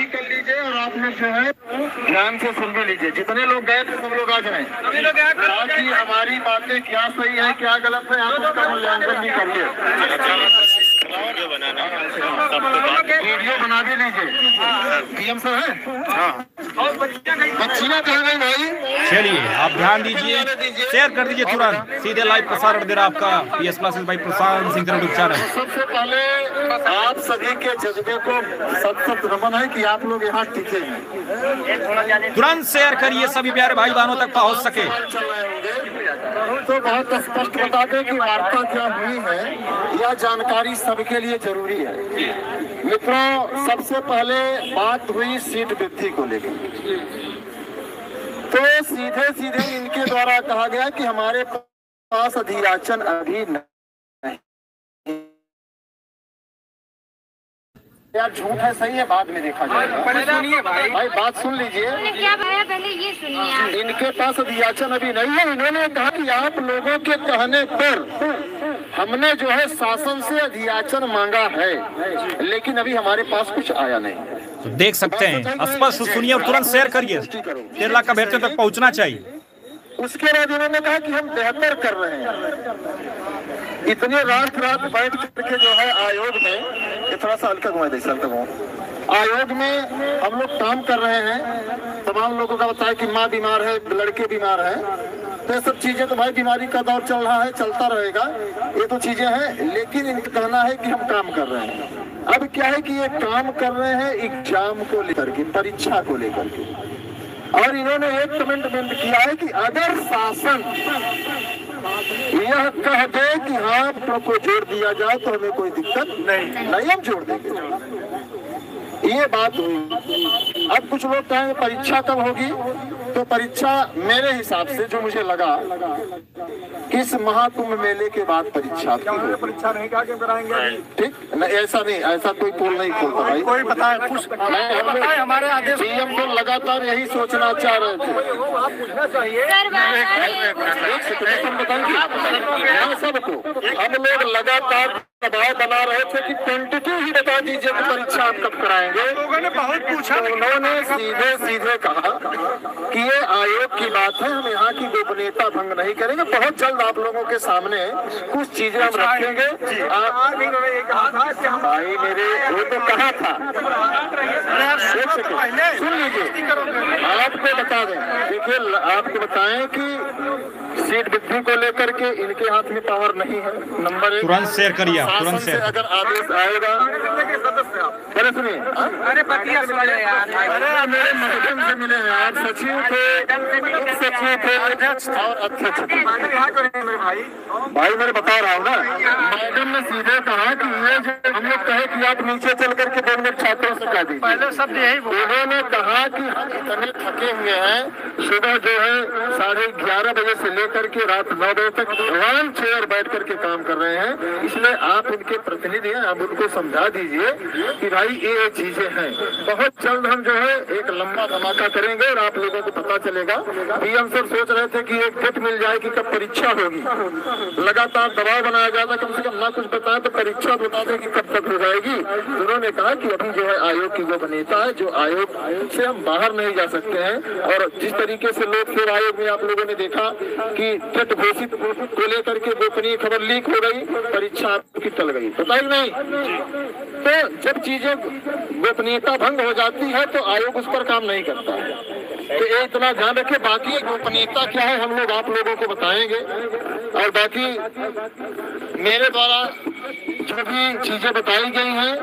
भी कर लीजिए और आप लोग जो है ध्यान से सुन भी लीजिए। जितने लोग गए थे सब लोग आ जाए ताकि हमारी बातें क्या सही है क्या गलत है आप उसका मूल्यांकन भी करिए। वीडियो बना भी लीजिए पीएम सर है? हाँ। बच्चियाँ कहाँ गई भाई? चलिए आप ध्यान दीजिए। शेयर कर दीजिए तुरंत सीधे लाइव प्रसारण दे रहा आपका P S classes by Prashant Singh channel सबसे पहले आप सभी के जज्बे को सत सत नमन है कि आप लोग यहाँ टिके हैं। तुरंत शेयर करिए सभी प्यारे भाई बहनों तक पहुँच सके। तो बहुत स्पष्ट बता दें कि वार्ता क्या हुई है, यह जानकारी सबके लिए ज़रूरी है। मित्रों, सबसे पहले बात हुई सीट वृद्धि को लेकर। तो सीधे सीधे इनके द्वारा कहा गया कि हमारे पास अधियाचन अभी नहीं यार झूठ है? सही है बाद में देखा जाएगा। भाई। भाई बात सुन लीजिए। क्या बताया? पहले ये सुनिए इनके पास अधियाचन अभी नहीं है। इन्होंने कहा कि आप लोगों के कहने पर हमने जो है शासन से अधियाचन मांगा है लेकिन अभी हमारे पास कुछ आया नहीं। तो देख सकते हैं। स्पष्ट सुनिए और तुरंत शेयर करिए। डेढ़ लाख अभ्यर्थियों तक पहुँचना चाहिए। उसके बाद इन्होंने कहा कि हम बेहतर कर रहे हैं। इतने रात रात बैठ करके जो है आयोग में ये थोड़ा सा हल्का घुमा दे हल्का घुमा। आयोग में हम लोग काम कर रहे हैं। तमाम लोगों का बताया कि माँ बीमार है, लड़के बीमार है। तो ये सब चीज़ें तो भाई बीमारी का दौर चल रहा है, चलता रहेगा। ये तो चीज़ें हैं, लेकिन इनका कहना है कि हम काम कर रहे हैं। अब क्या है कि ये काम कर रहे हैं एग्ज़ाम को लेकर के, परीक्षा को लेकर के। और इन्होंने एक कमेंटमेंट किया है कि अगर शासन यह कह दे कि हाँ आप लोग को जोड़ दिया जाए तो हमें कोई दिक्कत नहीं। नहीं। हम जोड़ देंगे। ये बात हुई। अब कुछ लोग कहेंगे परीक्षा कब होगी? तो परीक्षा मेरे हिसाब से जो मुझे लगा इस महाकुंभ मेले के बाद परीक्षा परीक्षा नहीं क्या कराएँगे? ठीक? नहीं ऐसा नहीं ऐसा कोई पोल नहीं खोलता भाई। कोई बताए कुछ बताए हमारे आदेश सीएम को लगातार यही सोचना चाह रहे थे। वो आप पूछना चाहिए। सर बात एक सेकंड हम सबको हम लोग लगातार दबाव बना रहे थे कि क्वांटिटी ही बता दीजिए कि परीक्षा आप कब कराएँगे। लोगों ने बहुत पूछा तो उन्होंने सीधे सीधे कहा। कि ये आयोग की बात है हम यहाँ की गोपनीयता भंग नहीं करेंगे। बहुत जल्द आप लोगों के सामने कुछ चीज़ें हम रखेंगे। आप आज भी उन्होंने ये कहा था कि हम भाई मेरे वो तो कहा था। सुन लीजिए। आपको बता दें। देखिए आपको बताएँ कि सीट वृद्धि को लेकर के इनके हाथ में पावर नहीं है। नंबर एक तुरंत शेयर करिए तुरंत शेयर अगर आदेश आएगा अरे सुनिए? अरे मेरे महकम से मिले हैं आप। सचिव थे। और थे भाई मैं बता रहा हूँ ना। मैडम ने सीधे कहा कि ये जो हम लोग कहे कि आप नीचे चल करके दो मिनट छात्रों से कह दीजिए। पहले शब्द यही उन्होंने कहा कि हम इतने थके हुए हैं सुबह जो है साढ़े ग्यारह बजे से लेकर के रात नौ बजे तक वन चेयर बैठ करके काम कर रहे हैं। इसलिए आप इनके प्रतिनिधि हैं आप उनको समझा दीजिए कि भाई ये ये चीज़ें हैं। बहुत जल्द हम जो है एक लंबा धमाका करेंगे और आप लोगों को पता चलेगा। पीएम सर सोच रहे थे कि एक डेट मिल जाए कि कब परीक्षा होगी। लगातार दबाव बनाया जाता कम से कम ना कुछ बताए तो परीक्षा बता दें कि कब तक हो जाएगी। उन्होंने कहा कि अभी जो है आयोग की जो गोपनीयता है, जो आयोग से हम बाहर नहीं जा सकते हैं। और जिस तरीके से लोक सेवा आयोग में आप लोगों ने देखा कि टेट घोषित को लेकर के गोपनीय खबर लीक हो गई, परीक्षा की टल गई। पता ही नहीं? तो जब चीज़ें गोपनीयता भंग हो जाती है तो आयोग उस पर काम नहीं करता। है तो ये इतना ध्यान रखे बाकी गोपनीयता क्या है, हम लोग आप लोगों को बताएँगे। और बाकी मेरे द्वारा जो भी चीज़ें बताई गई हैं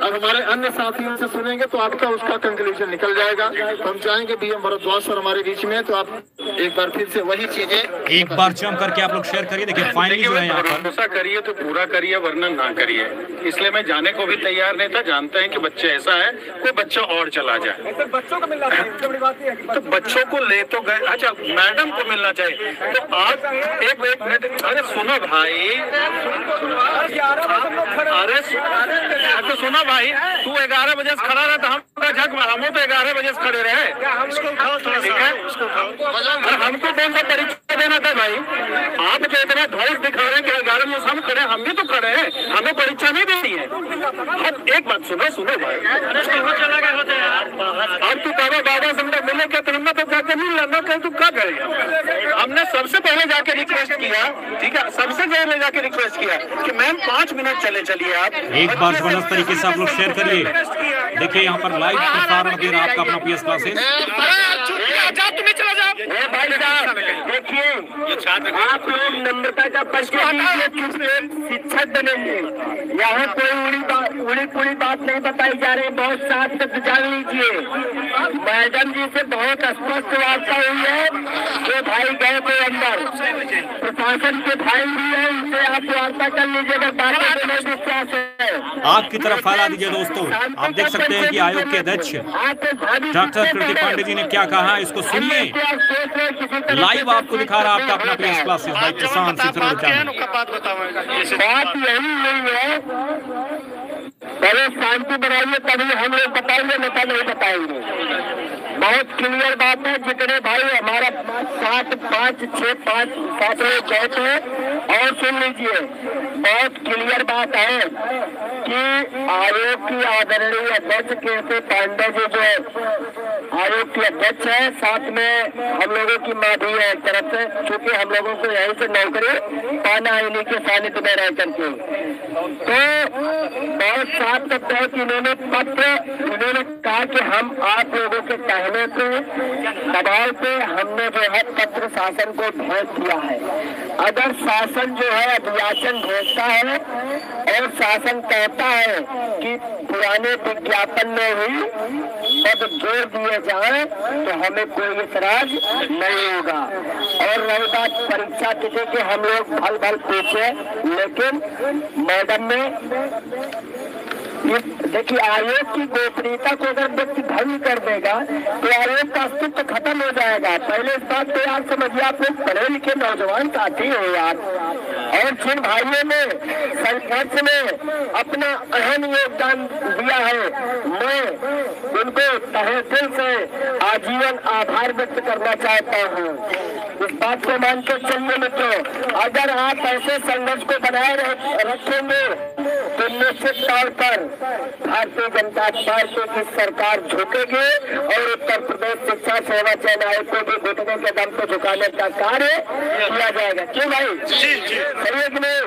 अब हमारे अन्य साथियों से सुनेंगे तो आपका उसका कंक्लूजन निकल जाएगा। तो हम चाहेंगे बी एम भरद्वाज सर हमारे बीच में तो आप एक बार फिर से वही चीज़ें। एक बार जम करके आप लोग शेयर करिए देखिए फाइनली जो है यहाँ पर। भरोसा करिए तो पूरा करिए वरना ना करिए। इसलिए मैं जाने को भी तैयार नहीं था जानते हैं कि बच्चे ऐसा है कोई बच्चा और चला जाए। बच्चों को मिलना चाहिए सबसे बड़ी बात ये है कि तो बच्चों को ले तो गए। अच्छा मैडम को मिलना चाहिए। तो आप एक एक मिनट। अरे सुनो भाई। अरे तो सुनो भाई। तू ग्यारह बजे खड़ा रहा तो हम अध्यक्ष हम तो ग्यारह बजे से खड़े रहे। हमको कौन सा परीक्षा देना था भाई? आप जो इतना ध्वज दिखा रहे हैं ग्यारह बजे हम खड़े हम भी तो खड़े हैं। हमें परीक्षा नहीं देनी है। अब एक बात सुनो सुनो भाई। अब तू कहो बाबा समझा मिले क्या तुम तो जाके नहीं लड़ना कहीं तू कब गए हमने सबसे पहले जाके रिक्वेस्ट किया ठीक है? सबसे पहले जाके रिक्वेस्ट किया कि मैम पाँच मिनट चले चलिए आप। एक बार तरीके से आप लोग शेयर करिए देखिए यहाँ पर लाइव प्रसारण दे रहा है आपका अपना पीएस क्लासेस ए भाई साहब देखिए आप लोग नम्रता का परिचय शिक्षक बनेंगे? यहाँ कोई उड़ी बात उड़ी पुड़ी बात नहीं बताई जा रही बहुत साफ़ तक जान लीजिए। मैडम जी से बहुत स्पष्ट वार्ता हुई है कि भाई गए थे अंदर। प्रशासन के भाई भी है उनसे आप वार्ता कर लीजिएगा बातें में विश्वास है। आग की तरफ़ फैला दीजिए दोस्तों। आप देख सकते हैं कि आयोग के अध्यक्ष डॉक्टर कृति पांडे जी ने क्या कहा इसको सुनिए। लाइव आपको दिखा रहा है आपका अपना पी एस क्लासेस सरोड चैनल बात यही है। पहले शांति बनाइए तभी हम लोग बताएँगे नेता नहीं बताएँगे। बहुत क्लियर बात है जितने भाई हमारा सात पाँच छह पाँच सात लोग गए थे और सुन लीजिए बहुत क्लियर बात है। कि आयोग की आदरणीय अध्यक्ष के से पांडे जी जो आयोग की अध्यक्ष है, साथ में हम लोगों की माँ भी है एक तरफ़ से क्योंकि हम लोगों को यहीं से नौकरी पाना है इन्हीं के सानिध्य में रह करके। तो बहुत साफ़ तक है कि इन्होंने पत्र, इन्होंने कहा कि हम आप लोगों के कहने पे, दबाव पे हमने जो है पत्र शासन को भेज दिया है। अगर शासन जो है अभियाचन भेजता है और शासन कहता है कि पुराने विज्ञापन में ही पद जोड़ दिए जाए तो हमें कोई इतराज नहीं होगा। और रही बात परीक्षा तिथि के, हम लोग भल भल पूछे, लेकिन मैडम ने देखिए, आयोग की गोपनीयता को अगर व्यक्ति भंग कर देगा तो आयोग का अस्तित्व खत्म हो जाएगा। पहले इस बात को यार समझिए, आप लोग पढ़े लिखे नौजवान साथी हो यार और जिन भाइयों ने संघर्ष में अपना अहम योगदान दिया है। मैं उनको तहे दिल से आजीवन आभार व्यक्त करना चाहता हूँ। इस बात को मानकर चलिए मित्रों, अगर आप ऐसे संघर्ष को बनाए रख- रखेंगे तो निश्चित तौर पर भारतीय जनता पार्टी की सरकार झुकेगी और उत्तर प्रदेश शिक्षा सेवा चयन आयोग को भी घुटने के दम को झुकाने का कार्य किया जाएगा। क्यों भाई? कि नहीं?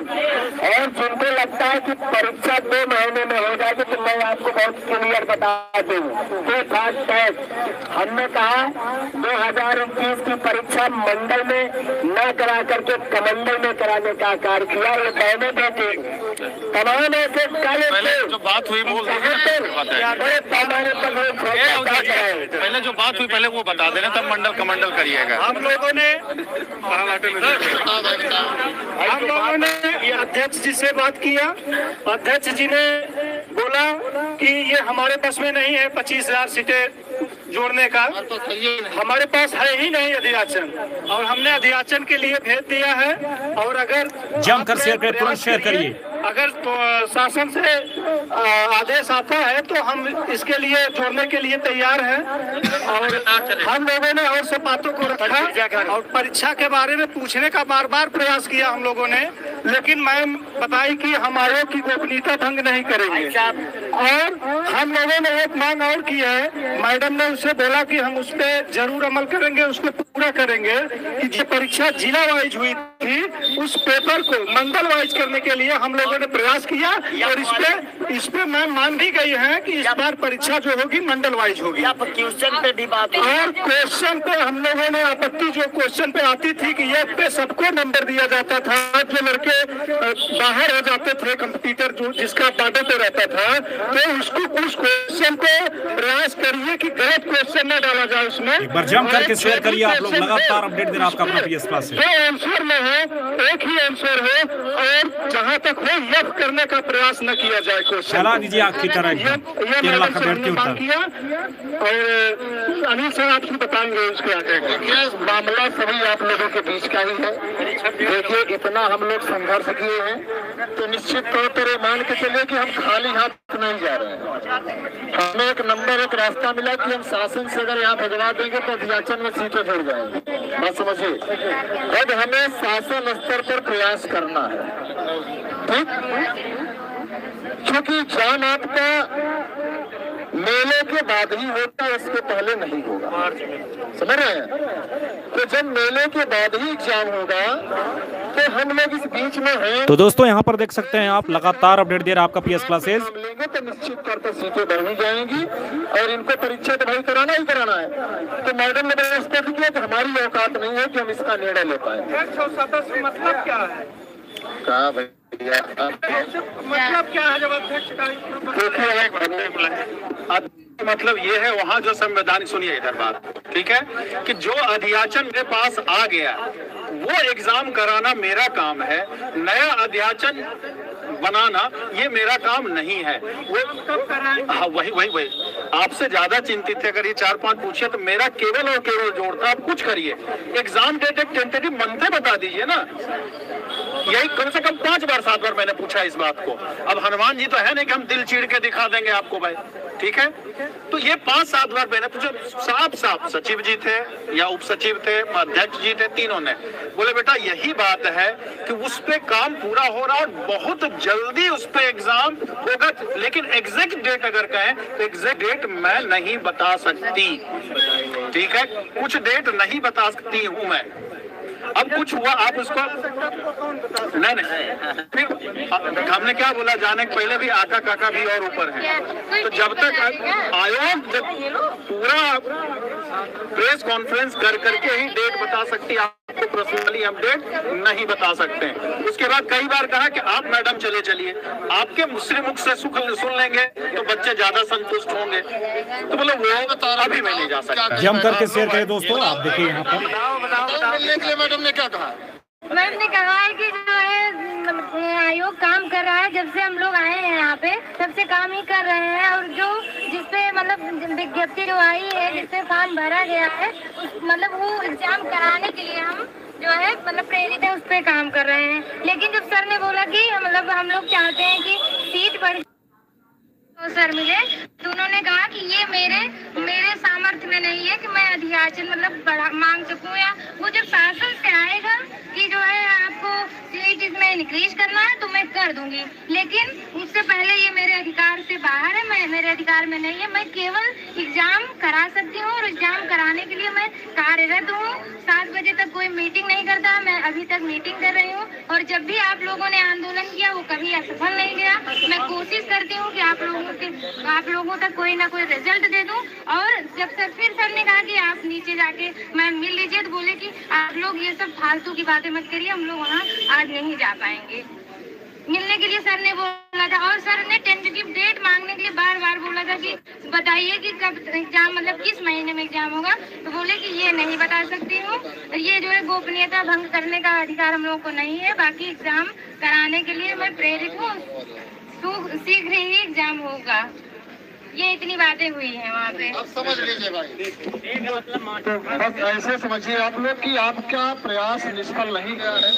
और जिनको लगता है कि परीक्षा दो महीने में हो जाएगी तो मैं आपको बहुत क्लियर बता दूँ। कि फास्ट टेस्ट हमने कहा दो हज़ार इक्कीस की परीक्षा मंडल में न करा करके कमंडल में कराने का कार्य किया ये कहने देते तमाम ऐसे पहले जो बात हुई पर बड़े पैमाने पर। पहले जो बात हुई पहले वो बता देना तब मंडल कमंडल करिएगा। हम लोगों ने हम लोगों ने अध्यक्ष जी से बात किया। अध्यक्ष जी ने बोला कि ये हमारे पास में नहीं है पच्चीस हज़ार सीटें जोड़ने का। हमारे पास है ही नहीं अधियाचन और हमने अधियाचन के लिए भेज दिया है। और अगर जमकर शेयर करें, तुरंत शेयर करिए। अगर तो शासन से आदेश आता है तो हम इसके लिए छोड़ने के लिए तैयार हैं। और हम लोगों ने और सब बातों को रखा और परीक्षा के बारे में पूछने का बार बार प्रयास किया हम लोगों ने। लेकिन मैम बताई कि हम आयोग की गोपनीयता भंग नहीं करेंगे। और हम लोगों ने एक मांग और की है। मैडम ने उससे बोला कि हम उस पर ज़रूर अमल करेंगे उसको पूरा करेंगे कि जो परीक्षा जिला वाइज हुई थी उस पेपर को मंडल वाइज करने के लिए हम लोगों ने प्रयास किया। और इस पे इस पे मैम मान भी गई है कि इस बार परीक्षा जो होगी मंडल वाइज होगी। क्वेश्चन पे भी बात और क्वेश्चन पे हम लोगों ने आपत्ति जो क्वेश्चन पे आती थी कि ये पे सबको नंबर दिया जाता था जो लड़के अ, बाहर हो जाते थे कंप्यूटर जो जिसका बाडे पे रहता था तो उसको उस क्वेश्चन को प्रयास करिए कि गलत क्वेश्चन न डाला जाए उसमें। एक बार जम करके शेयर करिए आप लोग लगातार अपडेट दे रहा आपका अपना पी एस क्लासेस जो आंसर में है एक ही आंसर है और जहाँ तक हो यह करने का प्रयास न किया जाए क्वेश्चन चला दीजिए आग की तरह ये का बैठती और अनिल सर आपसे बताएँगे उसके आगे। मामला सभी आप लोगों के बीच का ही है? देखिए इतना हम लोग संघर्ष किए हैं तो निश्चित तौर पर मान के चलिए कि हम खाली हाथ नहीं जा रहे हैं। हमें एक नंबर, एक रास्ता मिला कि हम शासन से अगर यहाँ भिजवा देंगे तो अध्याचन में सीटें जुड़ जाएँगे। बस समझिए। अब हमें शासन स्तर पर प्रयास करना है। ठीक? क्योंकि जान आपका मेले के बाद ही होता है इसके पहले नहीं होगा। समझ रहे हैं? तो जब मेले के बाद ही एग्ज़ाम होगा तो हम लोग इस बीच में हैं। तो दोस्तों यहाँ पर देख सकते हैं आप लगातार अपडेट दे रहा है आपका पीएस क्लासेस लेंगे तो निश्चित तौर पर सीटें बढ़ ही जाएँगी और इनको परीक्षा तो भाई कराना ही कराना है। तो मैडम ने व्यवस्था भी किया कि हमारी औकात नहीं है कि हम इसका निर्णय ले पाए। मतलब क्या है? कहा अब मतलब ये है, वहाँ जो संवैधानिक, सुनिए इधर बात, ठीक है? कि जो अध्याचन मेरे पास आ गया, वो एग्ज़ाम कराना मेरा काम है, नया अध्याचन बनाना ये मेरा काम नहीं है। वो हाँ वही वही वही। आपसे ज़्यादा चिंतित है, अगर ये चार पाँच पूछे तो मेरा केवल और केवल जोड़ था आप कुछ करिए। एग्ज़ाम डेट एक टेंटेटिव मंथ बता दीजिए ना। यही कम से कम पाँच बार सात बार मैंने पूछा इस बात को। अब हनुमान जी तो है नहीं कि हम दिल चीर के दिखा देंगे आपको भाई। ठीक है? तो ये पाँच सात बार मैंने पूछा, साफ़ साफ़ सचिव जी थे या उप सचिव थे अध्यक्ष जी थे, तीनों ने। बोले, बेटा, यही बात है कि उस पे काम पूरा हो रहा और बहुत जल्दी उस पर एग्ज़ाम होगा। लेकिन एग्जैक्ट डेट अगर कहें तो एग्जैक्ट डेट मैं नहीं बता सकती। ठीक है? कुछ डेट नहीं बता सकती हूँ मैं। अब कुछ हुआ, आप उसको नहीं नहीं। फिर हमने क्या बोला? जाने के पहले भी आका काका भी और ऊपर है। तो जब तक आयोग जब पूरा प्रेस कॉन्फ्रेंस कर करके ही डेट बता सकती है आपको पर्सनली हम डेट नहीं बता सकते। उसके बाद कई बार कहा कि आप मैडम चले चलिए। आपके मुस्लिम मुख से सुख सुन लेंगे तो बच्चे ज़्यादा संतुष्ट होंगे। तो बोले वो अभी मैं नहीं जा सकता। जम करके शेयर करें दोस्तों आप देखिए यहाँ पर। बताओ बताओ बताओ। मिलने के लिए मैडम ने क्या कहा? मैम ने कहा है कि जो है मतलब, आयोग काम कर रहा है जब से हम लोग आए हैं यहाँ पे तब से काम ही कर रहे हैं। और जो जिसपे मतलब विज्ञप्ति जो आई है जिसपे फॉर्म भरा गया है मतलब वो एग्ज़ाम कराने के लिए हम जो है मतलब प्रेरित है, उस पर काम कर रहे हैं। लेकिन जब सर ने बोला कि मतलब हम लोग चाहते हैं कि सीट बढ़ तो सर मिले तो उन्होंने कहा कि ये मेरे मेरे सामर्थ्य में नहीं है कि मैं अध्याचन मतलब बढ़ा मांग सकूँ या वो जब शासन से आएगा कि जो है आपको सीट इसमें इंक्रीज करना है तो मैं कर दूँगी। लेकिन उससे पहले ये मेरे अधिकार से बाहर है, मैं, मेरे अधिकार में नहीं है। मैं केवल एग्ज़ाम करा सकती हूँ और एग्ज़ाम कराने के लिए मैं कार्यरत हूँ। सात बजे तक कोई मीटिंग नहीं करता, मैं अभी तक मीटिंग कर रही हूँ। और जब भी आप लोगों ने आंदोलन किया, वो कभी असफल नहीं गया। मैं कोशिश करती हूँ कि आप लोगों के आप लोगों तक कोई ना कोई रिज़ल्ट दे दूँ। और जब सर फिर सर ने कहा कि आप नीचे जाके मैम मिल लीजिए तो बोले कि आप लोग ये सब फालतू की बातें मत करिए, हम लोग वहाँ आज नहीं जा पाएँगे। मिलने के लिए सर ने बोला था, और सर ने टेंटेटिव डेट मांगने के लिए बार बार बोला था कि बताइए कि कब एग्ज़ाम मतलब किस महीने में एग्ज़ाम होगा। तो बोले कि ये नहीं बता सकती हूँ। ये जो है गोपनीयता भंग करने का अधिकार हम लोगों को नहीं है। बाकी एग्ज़ाम कराने के लिए मैं प्रेरित हूँ। तो शीघ्र ही एग्ज़ाम होगा। ये इतनी बातें हुई है वहाँ पे। अब समझ लीजिए भाई। बस ऐसे समझिए आप लोग कि आपका प्रयास निष्फल नहीं गया है।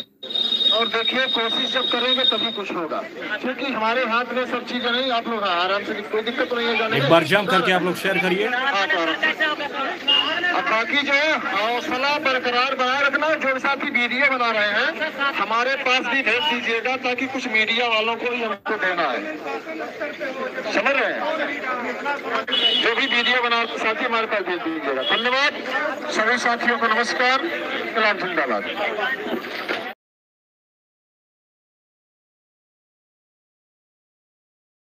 और देखिए कोशिश जब करेंगे तभी कुछ होगा। क्योंकि हमारे हाथ में सब चीज़ें नहीं आप लोग हाँ, आराम से कोई दिक्कत नहीं है एक बार जम करके आप लोग शेयर करिए। बाकी जो हौसला बरकरार बनाए रखना, जो साथी वीडियो बना रहे हैं, हमारे पास भी भेज दीजिएगा ताकि कुछ मीडिया वालों को भी हमको देना है। समझ रहे हैं? जो भी वीडियो बना, साथी हमारे पास भेज दीजिएगा। धन्यवाद। सभी साथियों को नमस्कार। कलाम जिंदाबाद